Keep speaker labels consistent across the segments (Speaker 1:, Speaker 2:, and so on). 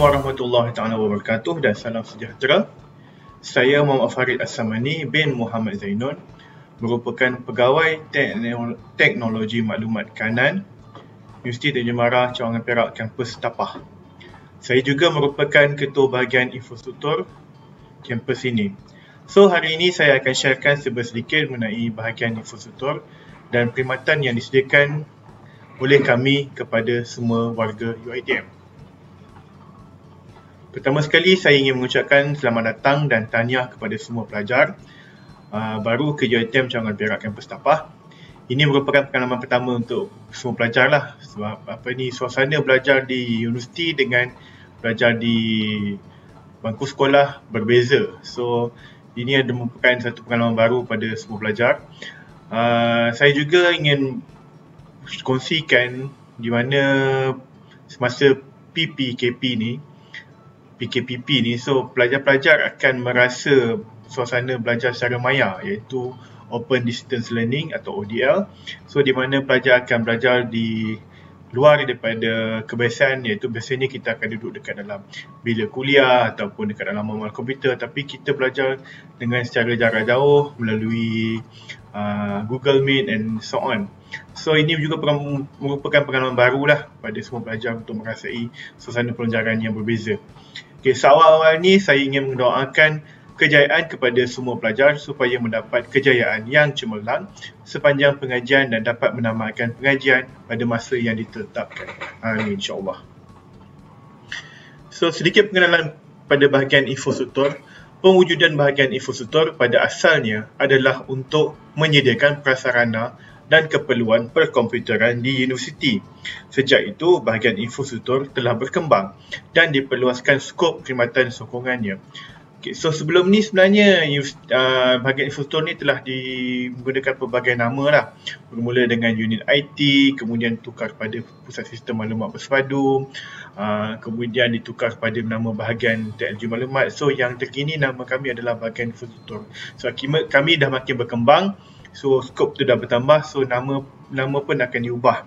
Speaker 1: Warahmatullahi taala wabarakatuh dan salam sejahtera. Saya Muhammad Farid As-Samani bin Muhammad Zainun merupakan pegawai teknologi maklumat kanan Universiti Tanjung Marah Cawangan Perak kampus Tapah. Saya juga merupakan ketua bahagian infrastruktur kampus ini. So hari ini saya akan sharekan sedikit mengenai bahagian infrastruktur dan perkhidmatan yang disediakan oleh kami kepada semua warga UiTM. Pertama sekali saya ingin mengucapkan selamat datang dan tahniah kepada semua pelajar uh, baru ke UiTM Cawangan Perak Kampus Tapah. Ini merupakan pengalaman pertama untuk semua pelajar lah sebab apa ni suasana belajar di universiti dengan belajar di bangku sekolah berbeza. So ini ada merupakan satu pengalaman baru pada semua pelajar. Uh, saya juga ingin kongsikan di mana semasa PPKP ni PKPP ni so pelajar-pelajar akan merasa suasana belajar secara maya iaitu open distance learning atau ODL so di mana pelajar akan belajar di luar daripada kebiasaan iaitu biasanya kita akan duduk dekat dalam bilik kuliah ataupun dekat dalam manual komputer tapi kita belajar dengan secara jarak jauh melalui uh, Google Meet and so on. So ini juga merupakan pengalaman baru lah pada semua pelajar untuk merasai suasana pelajaran yang berbeza. Okay, so awal-awal ni saya ingin mendoakan kejayaan kepada semua pelajar supaya mendapat kejayaan yang cemerlang sepanjang pengajian dan dapat menamatkan pengajian pada masa yang ditetapkan. Amin insyaAllah. So sedikit pengenalan pada bahagian infrastruktur. Pewujudan bahagian infrastruktur pada asalnya adalah untuk menyediakan prasarana dan keperluan perkomputeran di universiti. Sejak itu, bahagian infrastruktur telah berkembang dan diperluaskan skop perkhidmatan sokongannya. Okay, so sebelum ni sebenarnya uh, bahagian infrastruktur ni telah digunakan pelbagai nama lah. Bermula dengan unit IT, kemudian tukar kepada pusat sistem maklumat bersepadu, uh, kemudian ditukar kepada nama bahagian teknologi maklumat. So yang terkini nama kami adalah bahagian infrastruktur. So kami dah makin berkembang So skop tu dah bertambah so nama nama pun akan diubah.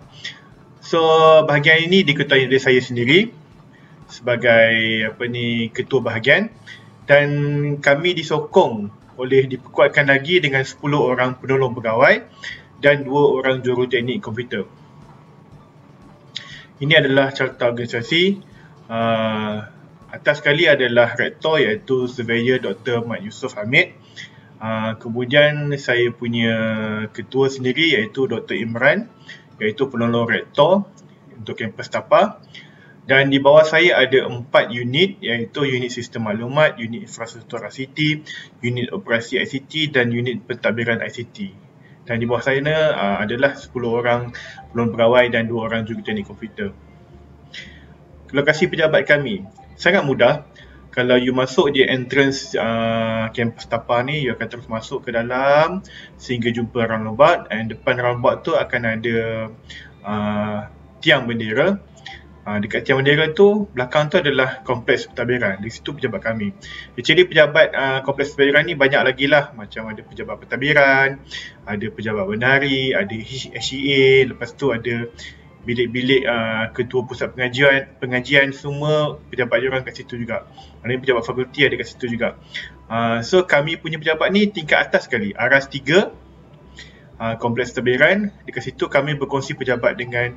Speaker 1: So bahagian ini diketuai oleh saya sendiri sebagai apa ni ketua bahagian dan kami disokong oleh diperkuatkan lagi dengan 10 orang penolong pegawai dan 2 orang juruteknik komputer. Ini adalah carta organisasi. Uh, atas sekali adalah rektor iaitu Surveyor Dr. Mat Yusof Hamid. Uh, kemudian saya punya ketua sendiri iaitu Dr. Imran iaitu penolong rektor untuk kampus TAPA dan di bawah saya ada empat unit iaitu unit sistem maklumat, unit infrastruktur ICT, unit operasi ICT dan unit pentadbiran ICT. Dan di bawah saya uh, adalah 10 orang penolong pegawai dan 2 orang juruteknik komputer. Lokasi pejabat kami sangat mudah kalau you masuk di entrance uh, campus Tapa ni, you akan terus masuk ke dalam sehingga jumpa roundabout and depan roundabout tu akan ada uh, tiang bendera. Uh, dekat tiang bendera tu, belakang tu adalah kompleks pentadbiran. Di situ pejabat kami. Jadi pejabat uh, kompleks pentadbiran ni banyak lagi lah. Macam ada pejabat pentadbiran, ada pejabat benari, ada HEA, lepas tu ada bilik-bilik uh, ketua pusat pengajian pengajian semua pejabat dia orang kat situ juga. Maknanya pejabat fakulti ada kat situ juga. Uh, so kami punya pejabat ni tingkat atas sekali, aras 3 uh, kompleks terbiran. Dekat situ kami berkongsi pejabat dengan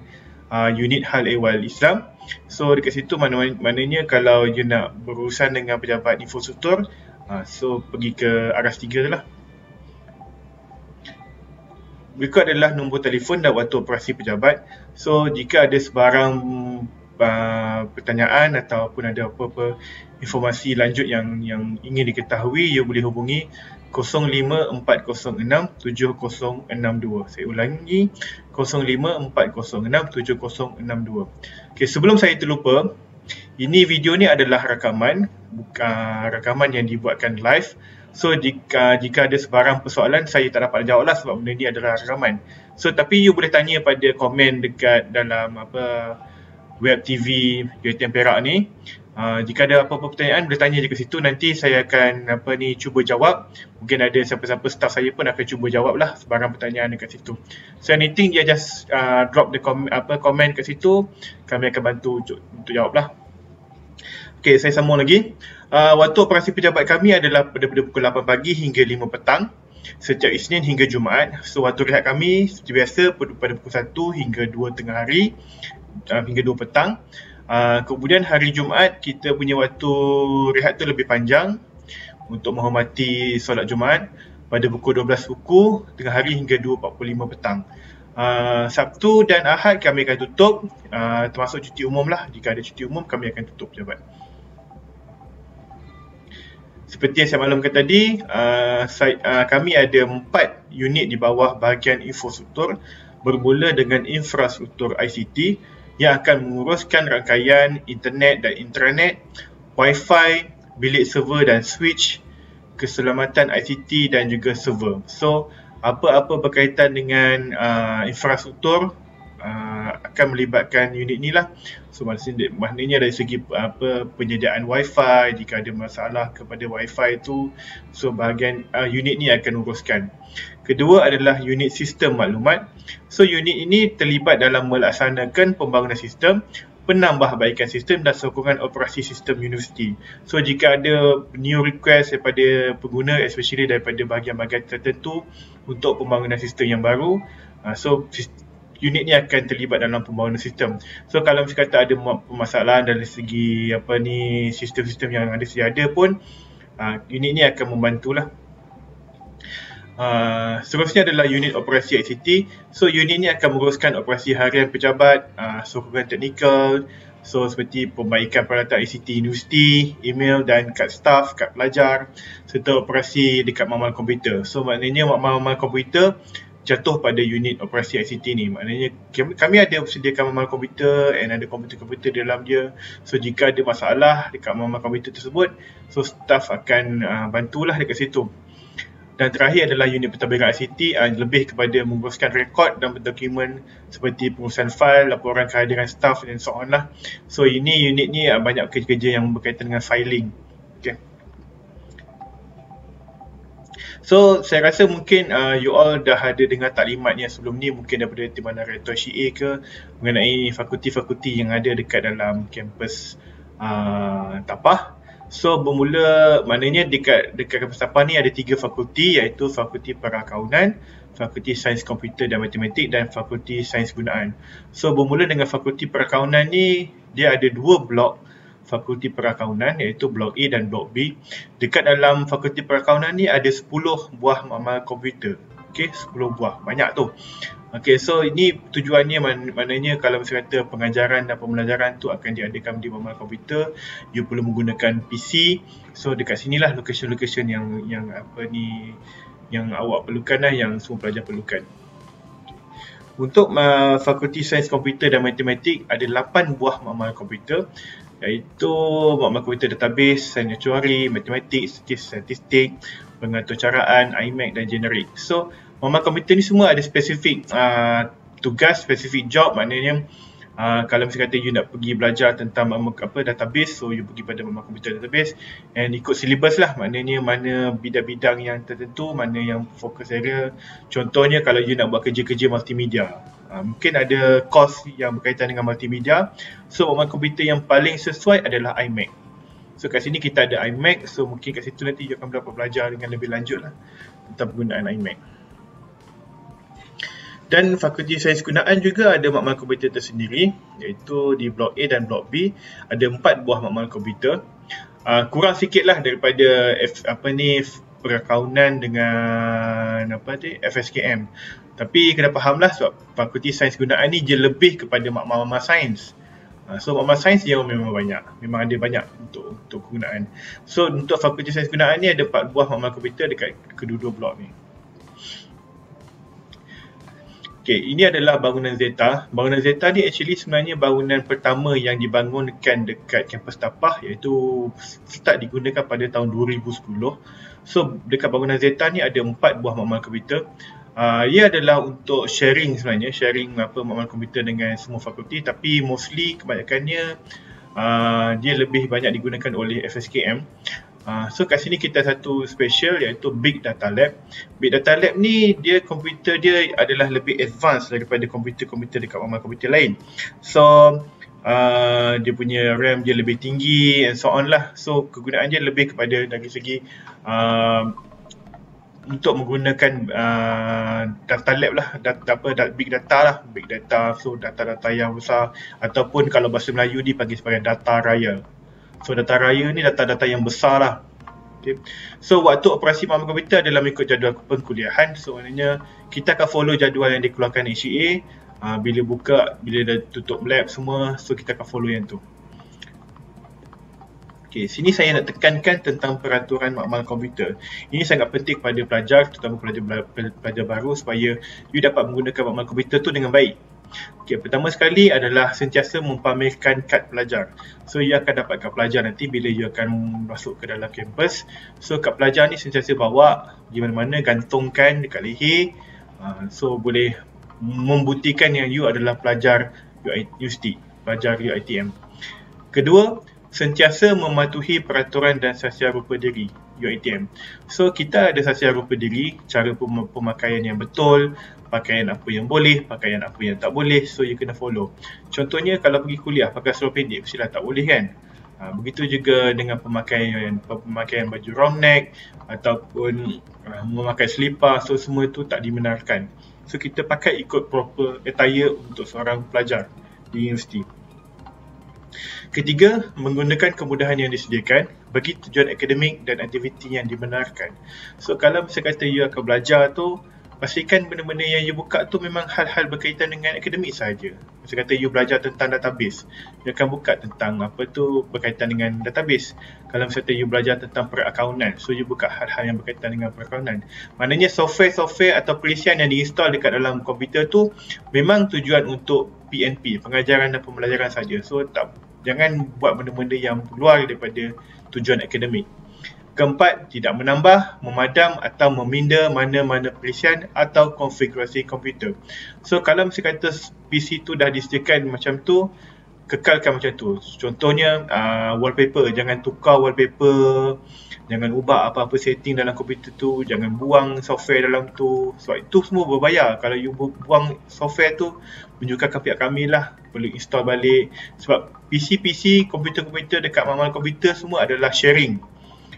Speaker 1: uh, unit hal ehwal Islam. So dekat situ mana maknanya kalau you nak berurusan dengan pejabat infrastruktur, uh, so pergi ke aras 3 lah. Berikut adalah nombor telefon dan waktu operasi pejabat. So, jika ada sebarang uh, pertanyaan ataupun ada apa-apa informasi lanjut yang yang ingin diketahui, you boleh hubungi 0540670062. Saya ulangi 0540670062. Okey, sebelum saya terlupa, ini video ni adalah rakaman, bukan rakaman yang dibuatkan live. So jika jika ada sebarang persoalan saya tak dapat jawab lah sebab benda ni adalah rakaman. So tapi you boleh tanya pada komen dekat dalam apa web TV UiTM Perak ni. Uh, jika ada apa-apa pertanyaan boleh tanya je ke situ nanti saya akan apa ni cuba jawab. Mungkin ada siapa-siapa staff saya pun akan cuba jawab lah sebarang pertanyaan dekat situ. So anything dia just uh, drop the comment apa komen kat situ kami akan bantu untuk, untuk jawab lah. Okey, saya sambung lagi. Uh, waktu operasi pejabat kami adalah pada, pada pukul 8 pagi hingga 5 petang setiap Isnin hingga Jumaat. So waktu rehat kami seperti biasa pada pukul 1 hingga 2 tengah hari uh, hingga 2 petang. Uh, kemudian hari Jumaat kita punya waktu rehat tu lebih panjang untuk menghormati solat Jumaat pada pukul 12 suku tengah hari hingga 2.45 petang. Uh, Sabtu dan Ahad kami akan tutup uh, termasuk cuti umum lah. Jika ada cuti umum kami akan tutup pejabat. Seperti yang saya maklumkan tadi, uh, saya, uh, kami ada empat unit di bawah bahagian infrastruktur bermula dengan infrastruktur ICT yang akan menguruskan rangkaian internet dan intranet, wifi, bilik server dan switch, keselamatan ICT dan juga server. So, apa-apa berkaitan dengan uh, infrastruktur uh, akan melibatkan unit ni lah. So maksudnya, maknanya dari segi apa penyediaan wifi jika ada masalah kepada wifi tu so bahagian uh, unit ni akan uruskan. Kedua adalah unit sistem maklumat. So unit ini terlibat dalam melaksanakan pembangunan sistem penambahbaikan sistem dan sokongan operasi sistem universiti. So jika ada new request daripada pengguna especially daripada bahagian-bahagian tertentu untuk pembangunan sistem yang baru, uh, so unit ni akan terlibat dalam pembangunan sistem. So kalau mesti kata ada permasalahan dari segi apa ni sistem-sistem yang ada sedia ada pun uh, unit ni akan membantulah. Uh, seterusnya adalah unit operasi ICT. So unit ni akan menguruskan operasi harian pejabat, uh, sokongan teknikal, so seperti perbaikan peralatan ICT universiti, email dan kad staff, kad pelajar serta operasi dekat mamal komputer. So maknanya mamal komputer jatuh pada unit operasi ICT ni. Maknanya kami ada sediakan mamal komputer and ada komputer-komputer dalam dia. So jika ada masalah dekat mamal komputer tersebut, so staff akan uh, bantulah dekat situ. Dan terakhir adalah unit pentadbiran ICT uh, lebih kepada menguruskan rekod dan dokumen seperti pengurusan fail, laporan kehadiran staff dan so on lah. So ini unit ni uh, banyak kerja-kerja yang berkaitan dengan filing. Okay. So saya rasa mungkin uh, you all dah ada dengar taklimat yang sebelum ni mungkin daripada di mana Rektor CA ke mengenai fakulti-fakulti yang ada dekat dalam kampus uh, Tapah. So bermula maknanya dekat dekat kampus Tapah ni ada tiga fakulti iaitu Fakulti Perakaunan, Fakulti Sains Komputer dan Matematik dan Fakulti Sains Gunaan. So bermula dengan Fakulti Perakaunan ni dia ada dua blok Fakulti Perakaunan iaitu Blok A dan Blok B. Dekat dalam Fakulti Perakaunan ni ada 10 buah makmal komputer. Okey, 10 buah. Banyak tu. Okey, so ini tujuannya man- maknanya kalau saya kata pengajaran dan pembelajaran tu akan diadakan di makmal komputer, you perlu menggunakan PC. So dekat sinilah location-location yang yang apa ni yang awak perlukan lah, yang semua pelajar perlukan. Untuk uh, Fakulti Sains Komputer dan Matematik ada 8 buah makmal komputer iaitu makmal komputer database, sains actuary, matematik, statistik, pengatur caraan, IMAC dan generik. So, makmal komputer ni semua ada spesifik uh, tugas, spesifik job maknanya uh, kalau misalnya kata you nak pergi belajar tentang apa database, so you pergi pada makmal komputer database and ikut syllabus lah maknanya mana bidang-bidang yang tertentu, mana yang fokus area. Contohnya kalau you nak buat kerja-kerja multimedia, Uh, mungkin ada course yang berkaitan dengan multimedia. So, makmal komputer yang paling sesuai adalah iMac. So, kat sini kita ada iMac. So, mungkin kat situ nanti you akan dapat belajar dengan lebih lanjut lah tentang penggunaan iMac. Dan Fakulti Sains Gunaan juga ada makmal komputer tersendiri iaitu di Blok A dan Blok B ada empat buah makmal komputer. Uh, kurang sikit lah daripada F, apa ni perakaunan dengan apa ni FSKM. Tapi kena faham lah sebab fakulti sains gunaan ni je lebih kepada makmal-makmal sains. Uh, so makmal sains dia memang banyak. Memang ada banyak untuk untuk kegunaan. So untuk fakulti sains gunaan ni ada 4 buah makmal komputer dekat kedua-dua blok ni. Okay, ini adalah bangunan Zeta. Bangunan Zeta ni actually sebenarnya bangunan pertama yang dibangunkan dekat kampus Tapah iaitu start digunakan pada tahun 2010. So dekat bangunan Zeta ni ada empat buah makmal komputer. Uh, ia adalah untuk sharing sebenarnya, sharing apa makmal komputer dengan semua fakulti tapi mostly kebanyakannya uh, dia lebih banyak digunakan oleh FSKM. Uh, so kat sini kita satu special iaitu Big Data Lab. Big Data Lab ni dia komputer dia adalah lebih advance daripada komputer-komputer dekat makmal komputer lain. So uh, dia punya RAM dia lebih tinggi and so on lah. So kegunaan dia lebih kepada dari segi uh, untuk menggunakan uh, data lab lah, data apa, data, big data lah, big data, so data-data yang besar ataupun kalau bahasa Melayu dipanggil sebagai data raya. So data raya ni data-data yang besar lah. Okay. So waktu operasi maklumat komputer adalah mengikut jadual pengkuliahan. So maknanya kita akan follow jadual yang dikeluarkan HCA. Uh, bila buka, bila dah tutup lab semua, so kita akan follow yang tu. Okay, sini saya nak tekankan tentang peraturan makmal komputer. Ini sangat penting kepada pelajar, terutama pelajar, pelajar baru supaya you dapat menggunakan makmal komputer tu dengan baik. Okay, pertama sekali adalah sentiasa mempamerkan kad pelajar. So, you akan dapatkan pelajar nanti bila you akan masuk ke dalam kampus. So, kad pelajar ni sentiasa bawa di mana-mana, gantungkan dekat leher. Uh, so, boleh membuktikan yang you adalah pelajar UIT, pelajar UITM. Kedua, sentiasa mematuhi peraturan dan sasia rupa diri UiTM. So kita ada sasia rupa diri, cara pemakaian yang betul, pakaian apa yang boleh, pakaian apa yang tak boleh, so you kena follow. Contohnya kalau pergi kuliah pakai seluar pendek, mestilah tak boleh kan? Ha, begitu juga dengan pemakaian pemakaian baju round neck ataupun uh, memakai selipar, so semua itu tak dibenarkan. So kita pakai ikut proper attire untuk seorang pelajar di universiti. Ketiga, menggunakan kemudahan yang disediakan bagi tujuan akademik dan aktiviti yang dibenarkan. So kalau misalnya kata you akan belajar tu, pastikan benda-benda yang you buka tu memang hal-hal berkaitan dengan akademik saja. Misalnya kata you belajar tentang database, you akan buka tentang apa tu berkaitan dengan database. Kalau misalnya you belajar tentang perakaunan, so you buka hal-hal yang berkaitan dengan perakaunan. Maknanya software-software atau perisian yang diinstal dekat dalam komputer tu memang tujuan untuk PNP, pengajaran dan pembelajaran saja. So tak jangan buat benda-benda yang luar daripada tujuan akademik. Keempat, tidak menambah, memadam atau meminda mana-mana perisian atau konfigurasi komputer. So kalau mesti kata PC tu dah disediakan macam tu, kekalkan macam tu. Contohnya uh, wallpaper, jangan tukar wallpaper, jangan ubah apa-apa setting dalam komputer tu, jangan buang software dalam tu. Sebab itu semua berbayar. Kalau you buang software tu, menunjukkan pihak kami lah perlu install balik. Sebab PC-PC, komputer-komputer dekat mamal komputer semua adalah sharing.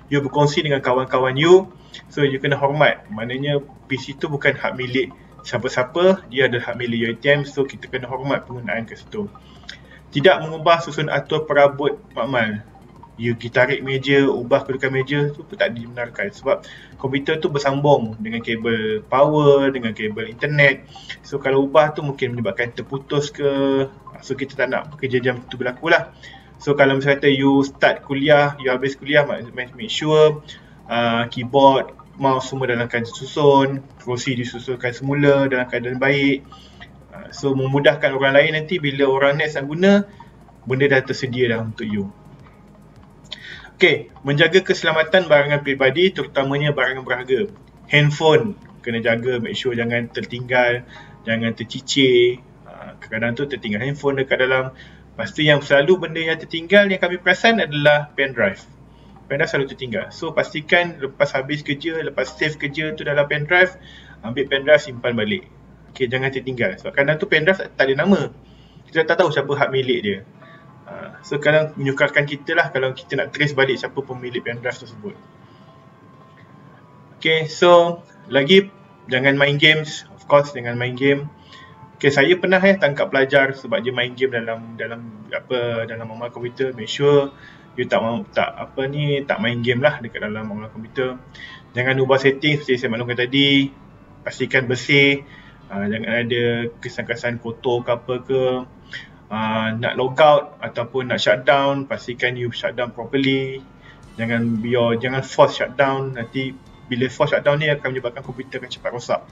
Speaker 1: You berkongsi dengan kawan-kawan you, so you kena hormat. Maknanya PC tu bukan hak milik siapa-siapa, dia adalah hak milik UiTM, so kita kena hormat penggunaan ke situ tidak mengubah susun atur perabot makmal. You tarik meja, ubah kedudukan meja tu pun tak dibenarkan sebab komputer tu bersambung dengan kabel power, dengan kabel internet. So kalau ubah tu mungkin menyebabkan terputus ke. So kita tak nak kerja jam tu berlaku lah. So kalau misalnya kata you start kuliah, you habis kuliah, make sure uh, keyboard, mouse semua dalam keadaan susun, kerusi disusunkan semula dalam keadaan baik. So memudahkan orang lain nanti bila orang next nak guna benda dah tersedia dah untuk you. Okay, menjaga keselamatan barangan peribadi terutamanya barangan berharga. Handphone kena jaga, make sure jangan tertinggal, jangan tercicir. Ha, kadang-kadang tu tertinggal handphone dekat dalam. Lepas tu yang selalu benda yang tertinggal yang kami perasan adalah pen drive. Pen drive selalu tertinggal. So pastikan lepas habis kerja, lepas save kerja tu dalam pen drive, ambil pen drive simpan balik. Okay, jangan tertinggal. Sebab kadang tu pendrive tak, tak ada nama. Kita tak tahu siapa hak milik dia. Uh, so kadang menyukarkan kita lah kalau kita nak trace balik siapa pemilik pendrive tersebut. Okay, so lagi jangan main games. Of course, jangan main game. Okay, saya pernah eh tangkap pelajar sebab dia main game dalam dalam apa dalam mamal komputer. Make sure you tak tak apa ni tak main game lah dekat dalam mamal komputer. Jangan ubah setting seperti saya maklumkan tadi. Pastikan bersih. Uh, jangan ada kesan-kesan kotor ke apa ke uh, nak logout ataupun nak shutdown pastikan you shutdown properly jangan biar jangan force shutdown nanti bila force shutdown ni akan menyebabkan komputer akan cepat rosak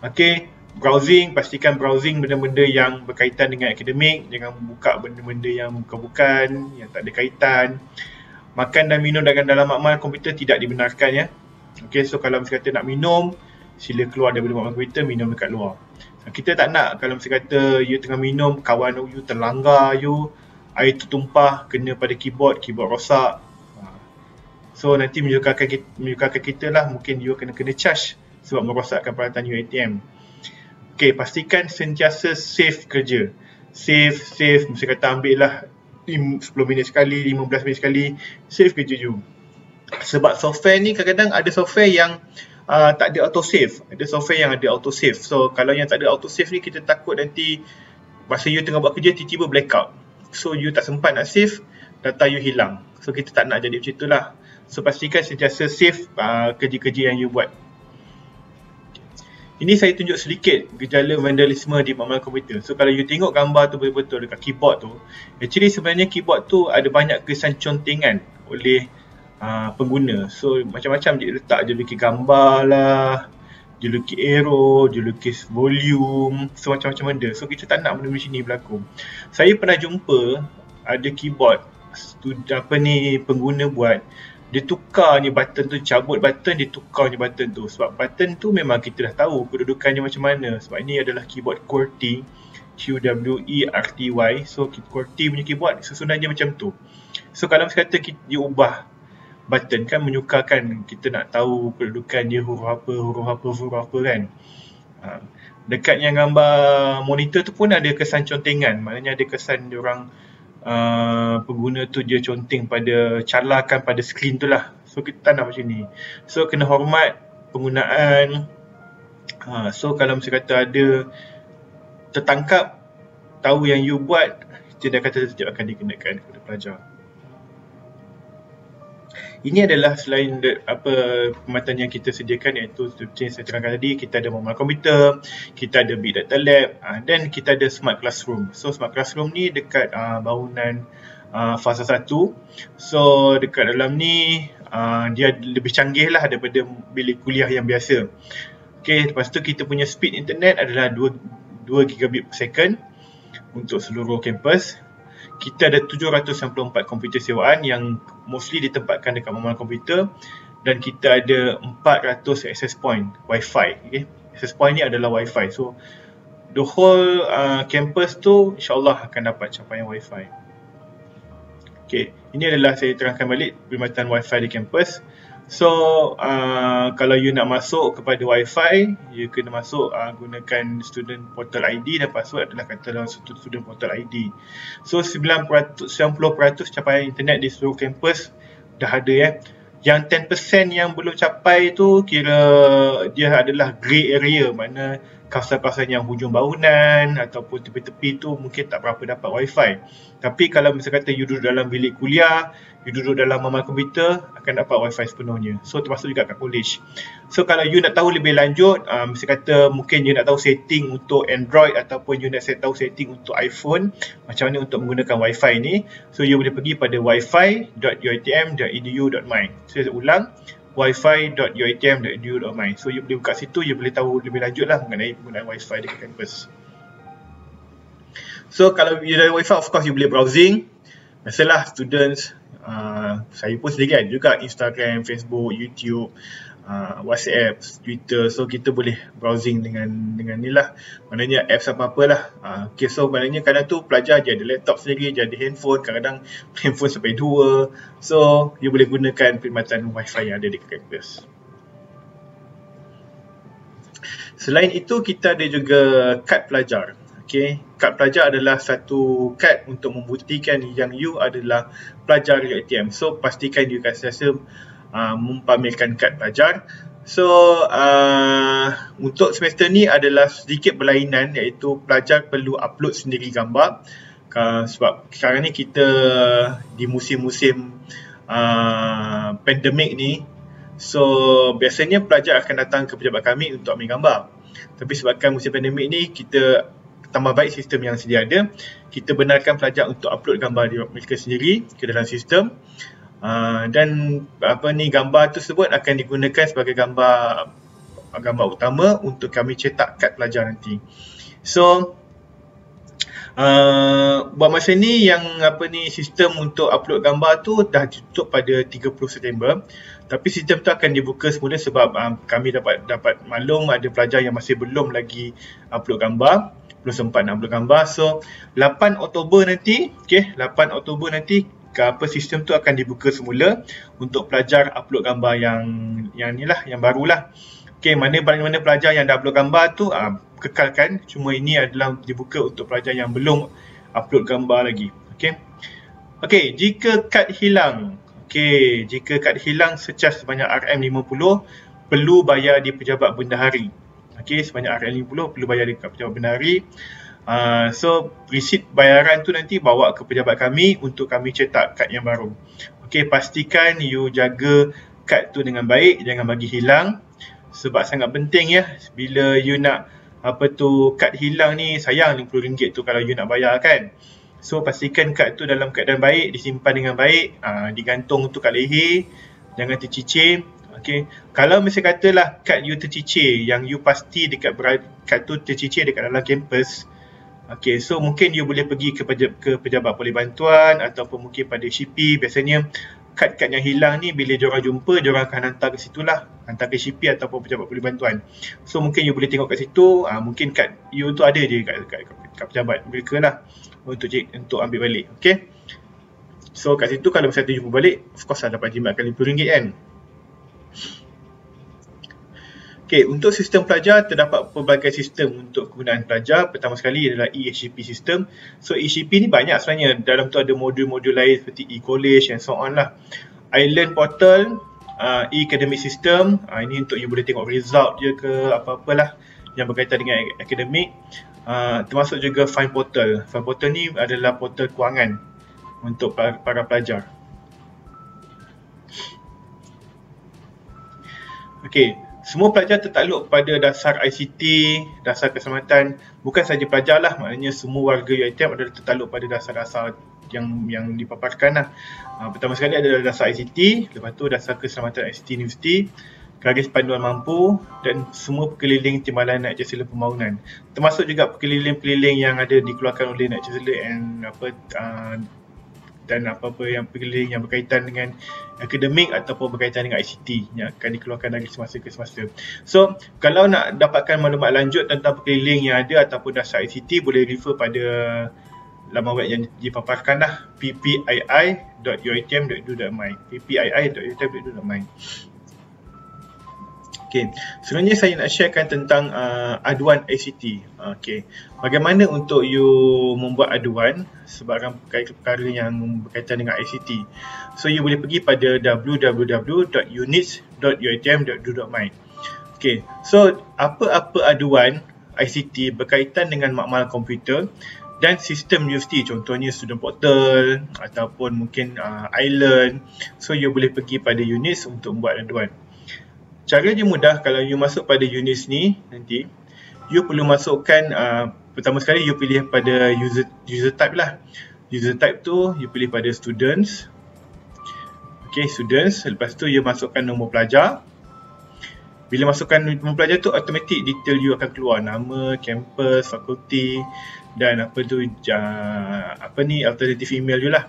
Speaker 1: Okay, browsing pastikan browsing benda-benda yang berkaitan dengan akademik jangan buka benda-benda yang bukan-bukan yang tak ada kaitan makan dan minum dalam dalam makmal komputer tidak dibenarkan ya Okay, so kalau misalnya kata nak minum sila keluar daripada ruang kereta minum dekat luar. Kita tak nak kalau mesti kata you tengah minum kawan you terlanggar you air tu tumpah kena pada keyboard, keyboard rosak. So nanti menyukarkan kita, menyukarkan kita lah mungkin you kena kena charge sebab merosakkan peralatan you ATM. Okay, pastikan sentiasa safe kerja. save save mesti kata ambil lah 10 minit sekali 15 minit sekali save kerja you. Sebab software ni kadang-kadang ada software yang uh, tak ada auto save ada software yang ada auto save so kalau yang tak ada auto save ni kita takut nanti masa you tengah buat kerja tiba-tiba blackout. So you tak sempat nak save data you hilang. So kita tak nak jadi macam itulah. So pastikan sentiasa save uh, kerja-kerja yang you buat ini saya tunjuk sedikit gejala vandalisme di makmal komputer. So kalau you tengok gambar tu betul-betul dekat keyboard tu, actually sebenarnya keyboard tu ada banyak kesan contingan oleh uh, pengguna. So macam-macam dia letak dia lukis gambar lah, dia lukis arrow, dia lukis volume, so macam-macam benda. So kita tak nak benda macam ni berlaku. Saya pernah jumpa ada keyboard apa ni pengguna buat dia tukar ni button tu cabut button dia tukar ni button tu. Sebab button tu memang kita dah tahu kedudukannya macam mana. Sebab ini adalah keyboard QWERTY Q-W-E-R-T-Y so QWERTY punya keyboard sesunanya macam tu. So kalau kata kita, dia ubah button kan menyukarkan kita nak tahu kedudukan dia huruf apa huruf apa huruf apa kan. Ha. dekat yang gambar monitor tu pun ada kesan contengan. Maknanya ada kesan dia orang uh, pengguna tu dia conteng pada calakan pada skrin tu lah. So kita tak nak macam ni. So kena hormat penggunaan. Uh, so kalau mesti kata ada tertangkap tahu yang you buat, kata tidak akan dikenakan kepada pelajar. Ini adalah selain de, apa perkhidmatan yang kita sediakan iaitu seperti yang saya terangkan tadi, kita ada mobile komputer, kita ada big data lab dan kita ada smart classroom. So smart classroom ni dekat uh, bangunan uh, fasa 1. So dekat dalam ni uh, dia lebih canggih lah daripada bilik kuliah yang biasa. Okay, lepas tu kita punya speed internet adalah 2, 2 gigabit per second untuk seluruh kampus kita ada 794 komputer sewaan yang mostly ditempatkan dekat mobile komputer dan kita ada 400 access point wifi okay. access point ni adalah wifi so the whole uh, campus tu insyaallah akan dapat capaian wifi okay. ini adalah saya terangkan balik perkhidmatan wifi di kampus So uh, kalau you nak masuk kepada wifi, you kena masuk uh, gunakan student portal ID dan password adalah kata dalam student portal ID. So 90% capaian internet di seluruh kampus dah ada ya. Yang 10% yang belum capai tu kira dia adalah grey area mana kawasan-kawasan yang hujung bangunan ataupun tepi-tepi tu mungkin tak berapa dapat wifi. Tapi kalau misalnya kata you duduk dalam bilik kuliah, you duduk dalam mamal komputer, akan dapat wifi sepenuhnya. So termasuk juga kat college. So kalau you nak tahu lebih lanjut, um, misalnya kata mungkin you nak tahu setting untuk Android ataupun you nak tahu setting untuk iPhone, macam mana untuk menggunakan wifi ni. So you boleh pergi pada wifi.uitm.edu.my. So saya ulang, wifi.uitm.edu.my So you boleh buka situ, you boleh tahu lebih lanjut lah mengenai penggunaan wifi dekat kampus So kalau you ada wifi, of course you boleh browsing Biasalah students, uh, saya pun sendiri ada juga Instagram, Facebook, YouTube uh, WhatsApp, Twitter. So kita boleh browsing dengan dengan ni lah. Maknanya apps apa-apa lah. Uh, Okay so maknanya kadang tu pelajar dia ada laptop sendiri, dia ada handphone. Kadang-kadang handphone sampai dua. So you boleh gunakan perkhidmatan wifi yang ada di kampus. Selain itu kita ada juga kad pelajar. Okay, kad pelajar adalah satu kad untuk membuktikan yang you adalah pelajar UiTM. So pastikan you kasi rasa uh, mempamerkan kad pelajar. So uh, untuk semester ni adalah sedikit berlainan iaitu pelajar perlu upload sendiri gambar uh, sebab sekarang ni kita di musim-musim uh, pandemik ni so biasanya pelajar akan datang ke pejabat kami untuk ambil gambar tapi sebabkan musim pandemik ni kita tambah baik sistem yang sedia ada kita benarkan pelajar untuk upload gambar mereka sendiri ke dalam sistem Uh, dan apa ni gambar tersebut akan digunakan sebagai gambar gambar utama untuk kami cetak kad pelajar nanti. So uh, buat masa ni yang apa ni sistem untuk upload gambar tu dah tutup pada 30 September. Tapi sistem tu akan dibuka semula sebab um, kami dapat dapat maklum ada pelajar yang masih belum lagi upload gambar belum sempat nak upload gambar so 8 Oktober nanti okey 8 Oktober nanti apa sistem tu akan dibuka semula untuk pelajar upload gambar yang yang ni lah yang barulah okey mana mana pelajar yang dah upload gambar tu uh, kekalkan. Cuma ini adalah dibuka untuk pelajar yang belum upload gambar lagi okey okey jika kad hilang okey jika kad hilang secas sebanyak RM50 perlu bayar di pejabat bendahari okey sebanyak RM50 perlu bayar di pejabat bendahari Uh, so resit bayaran tu nanti bawa ke pejabat kami untuk kami cetak kad yang baru. Okey pastikan you jaga kad tu dengan baik jangan bagi hilang sebab sangat penting ya bila you nak apa tu kad hilang ni sayang RM50 tu kalau you nak bayar kan. So pastikan kad tu dalam keadaan baik disimpan dengan baik uh, digantung tu kat leher jangan tercicir. Okey kalau misalnya katalah kad you tercicir yang you pasti dekat kad tu tercicir dekat dalam kampus Okay, so mungkin you boleh pergi ke, pejabat, ke pejabat polis bantuan ataupun mungkin pada CP. Biasanya kad-kad yang hilang ni bila diorang jumpa, diorang akan hantar ke situ lah. Hantar ke CP ataupun pejabat polis bantuan. So mungkin you boleh tengok kat situ, uh, mungkin kad you tu ada je kat, kat, kat, kat pejabat mereka lah untuk untuk ambil balik. Okay. So kat situ kalau misalnya jumpa balik, of course lah dapat jimatkan RM50 kan. Okey, untuk sistem pelajar terdapat pelbagai sistem untuk kegunaan pelajar. Pertama sekali adalah eHCP system. So eHCP ni banyak sebenarnya. Dalam tu ada modul-modul lain seperti e-college and so on lah. Island portal, uh, e-academic system. Uh, ini untuk you boleh tengok result je ke apa-apalah yang berkaitan dengan akademik. Uh, termasuk juga Find Portal. Find Portal ni adalah portal kewangan untuk para pelajar. Okey, semua pelajar tertakluk pada dasar ICT, dasar keselamatan. Bukan saja pelajar lah, maknanya semua warga UiTM adalah tertakluk pada dasar-dasar yang yang dipaparkan lah. Uh, pertama sekali adalah dasar ICT, lepas tu dasar keselamatan ICT Universiti, garis panduan mampu dan semua perkeliling timbalan naik jasila pembangunan. Termasuk juga perkeliling-perkeliling yang ada dikeluarkan oleh naik jasila and apa uh, dan apa-apa yang perkeliling yang berkaitan dengan akademik ataupun berkaitan dengan ICT yang akan dikeluarkan dari semasa ke semasa. So, kalau nak dapatkan maklumat lanjut tentang perkeliling yang ada ataupun dasar ICT boleh refer pada laman web yang dipaparkan lah ppii.uitm.edu.my ppii.uitm.edu.my Okay, sebenarnya saya nak sharekan tentang uh, aduan ICT. Okay, bagaimana untuk you membuat aduan sebarang perkara yang berkaitan dengan ICT. So, you boleh pergi pada www.units.uitm.edu.my Okay, so apa-apa aduan ICT berkaitan dengan makmal komputer dan sistem universiti contohnya student portal ataupun mungkin uh, island. So you boleh pergi pada units untuk membuat aduan cara dia mudah kalau you masuk pada units ni nanti. You perlu masukkan uh, pertama sekali you pilih pada user user type lah. User type tu you pilih pada students. Okay students. Lepas tu you masukkan nombor pelajar. Bila masukkan nombor pelajar tu automatic detail you akan keluar. Nama campus fakulti dan apa tu uh, apa ni alternative email you lah.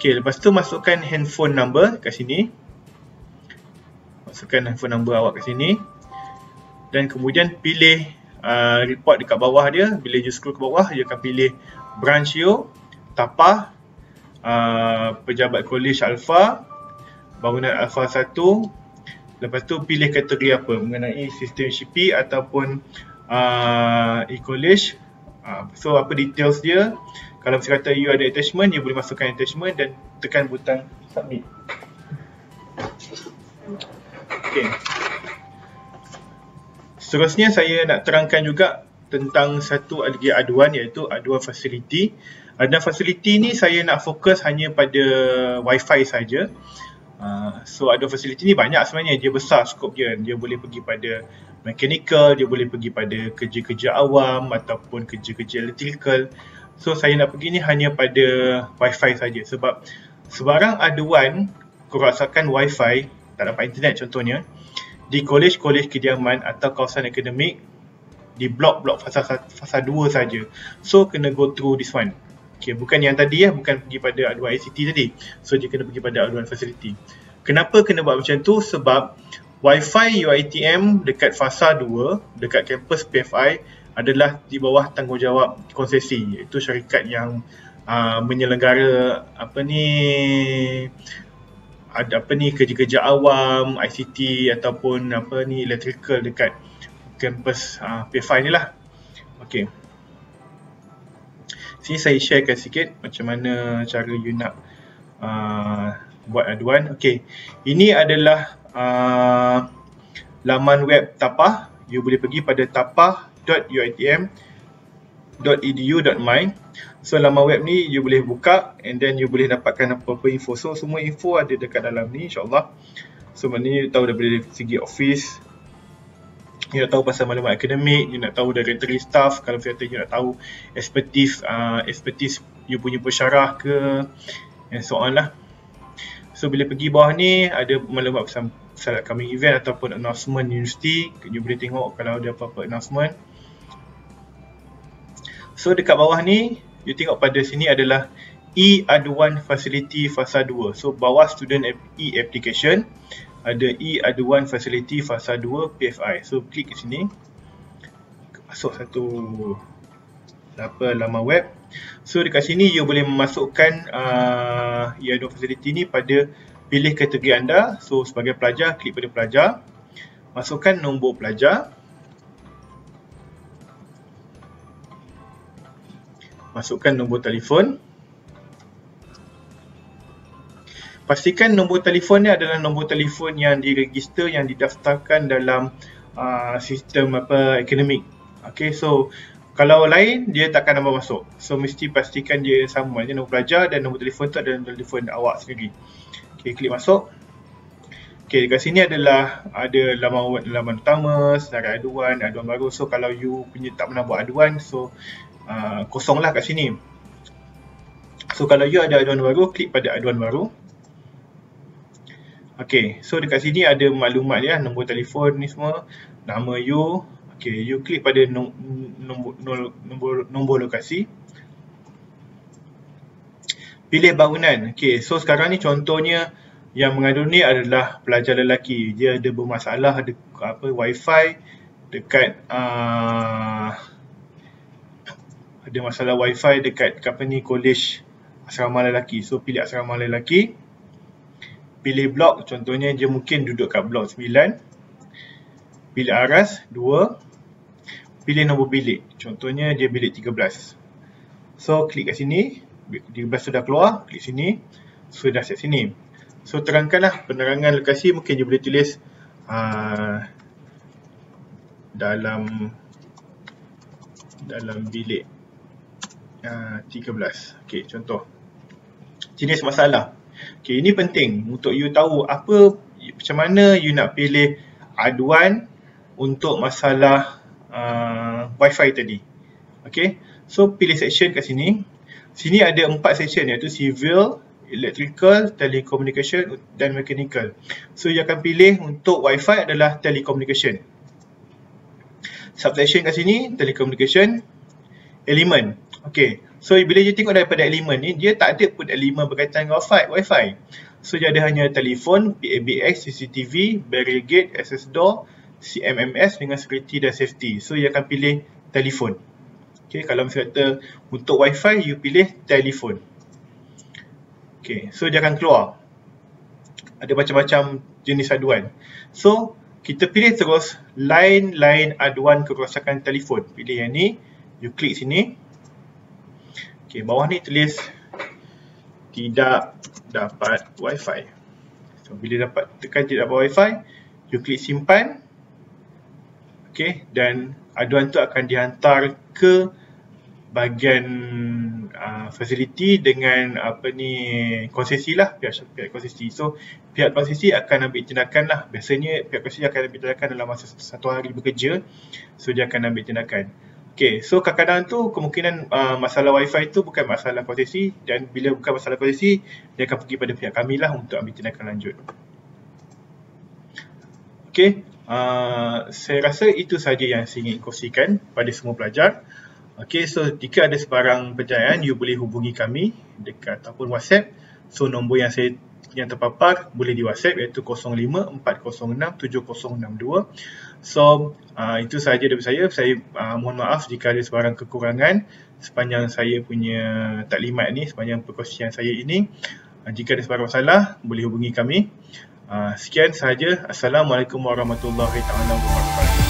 Speaker 1: Okay lepas tu masukkan handphone number kat sini masukkan handphone number awak kat sini. Dan kemudian pilih uh, report dekat bawah dia. Bila you scroll ke bawah you akan pilih branch you tapah uh, pejabat college alpha bangunan alpha 1 lepas tu pilih kategori apa? Mengenai sistem CP ataupun uh, e-college. Uh, so apa details dia? Kalau misalnya kata you ada attachment you boleh masukkan attachment dan tekan butang submit Okey. Seterusnya saya nak terangkan juga tentang satu lagi aduan iaitu aduan fasiliti. Aduan fasiliti ni saya nak fokus hanya pada wifi saja. Uh, so aduan fasiliti ni banyak sebenarnya dia besar skop dia. Dia boleh pergi pada mechanical, dia boleh pergi pada kerja-kerja awam ataupun kerja-kerja electrical. So saya nak pergi ni hanya pada wifi saja sebab sebarang aduan kerosakan wifi tak dapat internet contohnya di kolej-kolej kediaman atau kawasan akademik di blok-blok fasa fasa 2 saja. So kena go through this one. Okay, bukan yang tadi ya, bukan pergi pada aduan ICT tadi. So dia kena pergi pada aduan facility. Kenapa kena buat macam tu? Sebab Wi-Fi UiTM dekat fasa 2, dekat kampus PFI adalah di bawah tanggungjawab konsesi iaitu syarikat yang uh, menyelenggara apa ni ada apa ni kerja-kerja awam ICT ataupun apa ni electrical dekat campus uh, PFI ni lah. Okay. Sini saya sharekan sikit macam mana cara you nak uh, buat aduan. Okay. Ini adalah uh, laman web Tapah. You boleh pergi pada tapah.uitm.edu.my So laman web ni you boleh buka and then you boleh dapatkan apa-apa info. So semua info ada dekat dalam ni insyaAllah. So maknanya you tahu daripada segi office, you nak tahu pasal maklumat akademik, you nak tahu directory staff, kalau kata you nak tahu expertise, uh, expertise you punya pensyarah ke, and so on lah. So bila pergi bawah ni, ada maklumat pasal, pasal upcoming event ataupun announcement universiti, you boleh tengok kalau ada apa-apa announcement. So dekat bawah ni, you tengok pada sini adalah e-aduan facility fasa 2. So bawah student e-application, ada e-aduan facility fasa 2 PFI. So klik ke sini. Masuk satu apa laman web. So dekat sini you boleh memasukkan uh, e-aduan facility ni pada pilih kategori anda. So sebagai pelajar klik pada pelajar. Masukkan nombor pelajar. Masukkan nombor telefon. pastikan nombor telefon ni adalah nombor telefon yang diregister yang didaftarkan dalam uh, sistem apa akademik. Okay, so kalau lain dia takkan nama masuk. So mesti pastikan dia sama je nombor pelajar dan nombor telefon tu adalah telefon awak sendiri. Okay, klik masuk. Okay, dekat sini adalah ada laman laman utama, senarai aduan, aduan baru. So kalau you punya tak pernah buat aduan, so uh, kosonglah kat sini. So kalau you ada aduan baru, klik pada aduan baru. Okay, so dekat sini ada maklumat dia, nombor telefon ni semua, nama you. Okay, you klik pada nombor, nombor, nombor lokasi. Pilih bangunan. Okay, so sekarang ni contohnya yang mengadu ni adalah pelajar lelaki. Dia ada bermasalah, ada apa wifi dekat uh, ada masalah wifi dekat company college asrama lelaki. So pilih asrama lelaki. Pilih blok contohnya dia mungkin duduk kat blok 9 pilih aras 2 pilih nombor bilik. Contohnya dia bilik 13 so klik kat sini. 13 sudah keluar klik sini. Sudah set sini. So terangkanlah penerangan lokasi. Mungkin dia boleh tulis uh, dalam dalam bilik uh, 13 ok contoh jenis masalah Okay, ini penting untuk you tahu apa macam mana you nak pilih aduan untuk masalah uh, wifi tadi. Okay, so pilih section kat sini. Sini ada empat section iaitu civil, electrical, telecommunication dan mechanical. So you akan pilih untuk wifi adalah telecommunication. Subsection kat sini telecommunication, element. Okay, So bila you tengok daripada elemen ni, dia tak ada pun elemen berkaitan dengan wifi. wifi. So dia ada hanya telefon, PABX, CCTV, barrier gate, access door, CMMS dengan security dan safety. So you akan pilih telefon. Okay, kalau misalnya kata untuk wifi, you pilih telefon. Okay, so dia akan keluar. Ada macam-macam jenis aduan. So, kita pilih terus line-line aduan kerosakan telefon. Pilih yang ni, you klik sini. Okey, bawah ni tulis tidak dapat wifi. So bila dapat tekan tidak dapat wifi, you klik simpan. Okey, dan aduan tu akan dihantar ke bahagian uh, facility dengan apa ni konsesi lah pihak, pihak konsesi. So pihak konsesi akan ambil tindakan lah. Biasanya pihak konsesi akan ambil tindakan dalam masa satu hari bekerja. So dia akan ambil tindakan. Okay, so kadang-kadang tu kemungkinan uh, masalah wifi tu bukan masalah konsesi dan bila bukan masalah konsesi, dia akan pergi pada pihak kami lah untuk ambil tindakan lanjut. Okay, uh, saya rasa itu sahaja yang saya ingin kongsikan pada semua pelajar. Okay, so jika ada sebarang pertanyaan, you boleh hubungi kami dekat ataupun WhatsApp. So nombor yang saya yang terpapar boleh di WhatsApp iaitu 05-406-7062. So uh, itu sahaja dari saya. Saya uh, mohon maaf jika ada sebarang kekurangan sepanjang saya punya taklimat ni, sepanjang perkongsian saya ini. Uh, jika ada sebarang masalah boleh hubungi kami. Uh, sekian sahaja. Assalamualaikum warahmatullahi wabarakatuh.